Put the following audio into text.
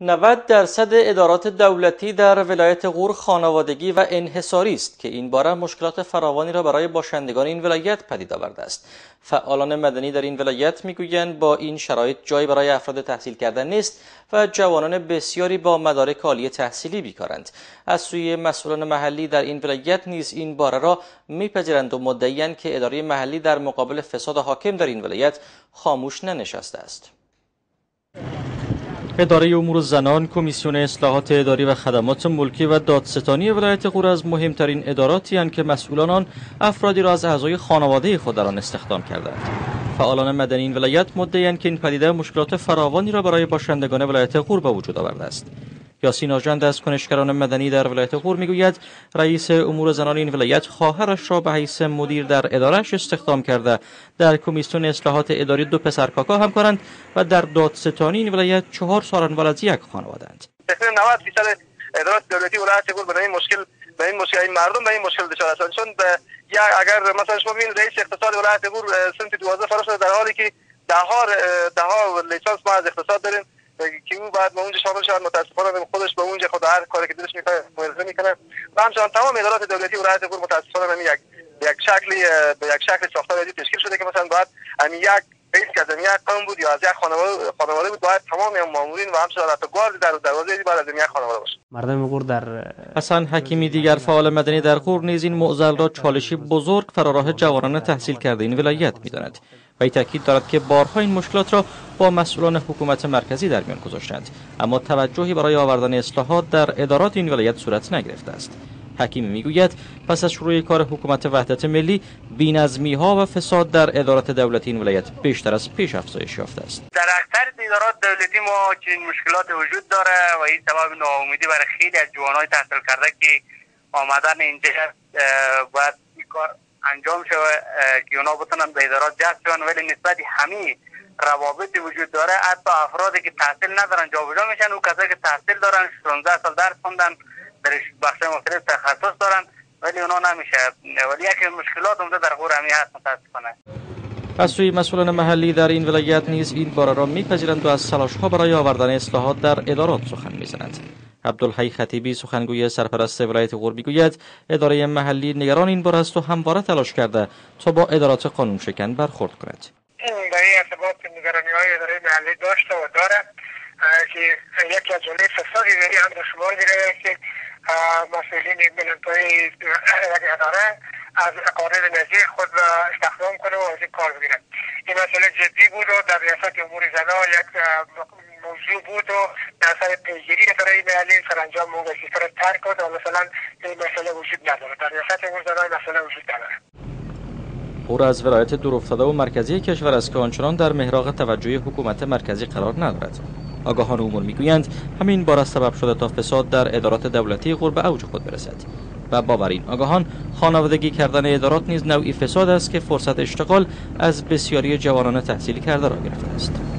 90 درصد ادارات دولتی در ولایت غور خانوادگی و انحصاری است که این باره مشکلات فراوانی را برای باشندگان این ولایت پدید آورده است. فعالان مدنی در این ولایت می‌گویند با این شرایط جایی برای افراد تحصیل کردن نیست و جوانان بسیاری با مدارک عالی تحصیلی بیکارند. از سوی مسئولان محلی در این ولایت نیز این باره را میپذیرند و مدعیند که اداره محلی در مقابل فساد حاکم در این ولایت خاموش ننشسته است. اداره امور زنان کمیسیون اصلاحات اداری و خدمات ملکی و دادستانی ولایت غور از مهمترین اداراتی هستند که مسئولان آن افرادی را از اعضای خانواده خود در آن استخدام کردند. فعالان مدنی این ولایت مدعیاند که این پدیده مشکلات فراوانی را برای باشندگان ولایت غور به وجود آورده است. یاسین آژند از کنشگران مدنی در ولایت غور می‌گوید رئیس امور زنان این ولایت خواهرش را به حیث مدیر در ادارهش استخدام کرده. در کمیسیون اصلاحات اداری دو پسر کاکا همکارند و در دادستانی این ولایت چهار سالن از یک خانوادند 90 درصد ادارات دولتی ولایت غور به این مشکل به این مشکل این مردم به این مشکل دچار هستند. چون یا اگر مثلا شما ببینید رئیس اقتصاد ولایت غور سنت 12 فرش در حالی که ده ها ده ها لیسانس ما از اقتصاد داریم. او بعد به اونجا شامل شود متاسفانه خودش به اونجا خود هر کاری که دلش می‌کنه ملزم می‌کنه. و همچنان تمام ادارات دولتی و رعایت پور متاسفانه من یک یک شکلی به یک شکل ساختار تشکیل شده که مثلا باید همین یک رئیس که از یک قوم بود یا از یک خانواده خانواده بود باید تمام مامورین و همچنان حتی گارد در دروازه باید از یک خانواده باشه. مردم غور در حسن حکیمی دیگر فعال مدنی در غور نیز این معضل را چالشی بزرگ فراراه جوانان تحصیل کرده این ولایت می‌داند. و تاکید دارد که بارها این مشکلات را با مسئولان حکومت مرکزی در میان گذاشتند. اما توجهی برای آوردن اصلاحات در ادارات این ولایت صورت نگرفته است. حکیمی می‌گوید پس از شروع کار حکومت وحدت ملی بینظمی ها و فساد در ادارات دولتی این ولایت بیشتر از پیش افزایش یافته است. در اکثر ادارات دولتی ما چنین مشکلات وجود داره و این سبب ناامیدی برای خیلی از جوانای تحصیل کرده که آمدن اینجا باید این کار انجام شوه که اونا بتونن به ادارات جذب شون ولی نسبت همه روابط وجود داره حتی افرادی که تحصیل ندارن جابجا میشن. و کسایی که تحصیل دارن 16 سال درس خوندن در بخش مختلف تخصص دارن ولی اونا نمیشه. ولی یکی مشکلات اونجا در غور همی هست متاسفانه. از سوی مسئولان محلی در این ولایت نیز این باره را میپذیرند و از تلاش ها برای آوردن اصلاحات در ادارات سخن می‌زنند عبدالحی خطیبی سخنگوی سرپرست ولایت غور می‌گوید اداره محلی نگران این بار است و همواره تلاش کرده تا با ادارات قانون شکن برخورد کند. این ارتباط نگرانی های اداره محلی داشته و داره که یکی از جمله فساد اداری هم در شمار میره که مسئولین یک اداره از قانون نظیر خود را استخدام کنه و از این کار بگیرن. این مسئله جدی بود و در ریاست امور زنا یک موضوع بود و در سر پیگیری اداره محلی سرانجام وظیفه را ترک کرد و مثلا این مسئله وجود نداره. در ریاست زنا مسئله وجود نداره. او از ولایت دورافتاده و مرکزی کشور است که آنچنان در محراق توجه حکومت مرکزی قرار ندارد. آگاهان امور می‌گویند همین بار سبب شده تا فساد در ادارات دولتی غرب اوج خود برسد. و با این آگاهان خانوادگی کردن ادارات نیز نوعی فساد است که فرصت اشتغال از بسیاری جوانان تحصیلی کرده را گرفته است.